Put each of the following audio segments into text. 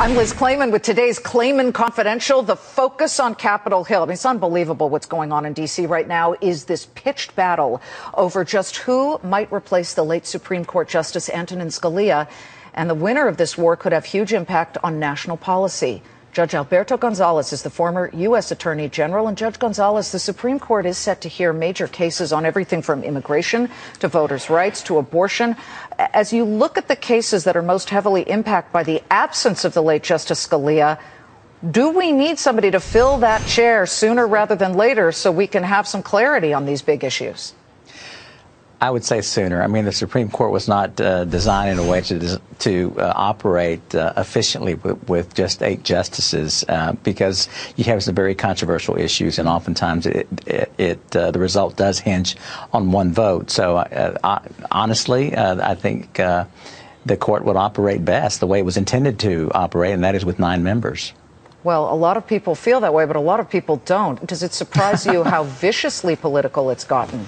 I'm Liz Claman with today's Claman Confidential. The focus on Capitol Hill. I mean, it's unbelievable what's going on in D.C. right now is this pitched battle over just who might replace the late Supreme Court Justice Antonin Scalia. And the winner of this war could have huge impact on national policy. Judge Alberto Gonzales is the former U.S. Attorney General. And Judge Gonzales, the Supreme Court is set to hear major cases on everything from immigration to voters' rights to abortion. As you look at the cases that are most heavily impacted by the absence of the late Justice Scalia, do we need somebody to fill that chair sooner rather than later so we can have some clarity on these big issues? I would say sooner. I mean, the Supreme Court was not uh, designed in a way to to uh, operate uh, efficiently with, with, just eight justices uh, because you have some very controversial issues, and oftentimes it, it, it uh, the result does hinge on one vote. So, uh, honestly, I think the court would operate best the way it was intended to operate, and that is with nine members. Well, a lot of people feel that way, but a lot of people don't. Does it surprise you how viciously political it's gotten?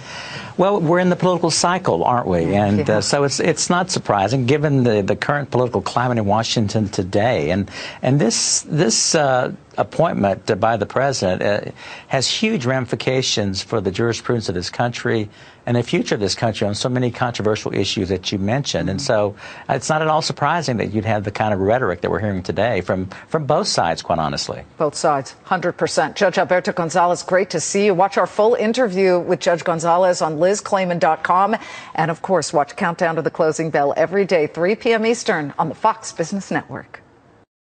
Well, we're in the political cycle, aren't we? And yeah. uh, so it's it's not surprising given the, the current political climate in Washington today. And and this this uh, appointment by the president uh, has huge ramifications for the jurisprudence of this country and the future of this country on so many controversial issues that you mentioned. And so uh, it's not at all surprising that you'd have the kind of rhetoric that we're hearing today from, from both sides, quite honestly. Both sides, 100%. Judge Alberto Gonzales, great to see you. Watch our full interview with Judge Gonzales on lizclaman.com. And of course, watch Countdown to the Closing Bell every day, 3 p.m. Eastern on the Fox Business Network.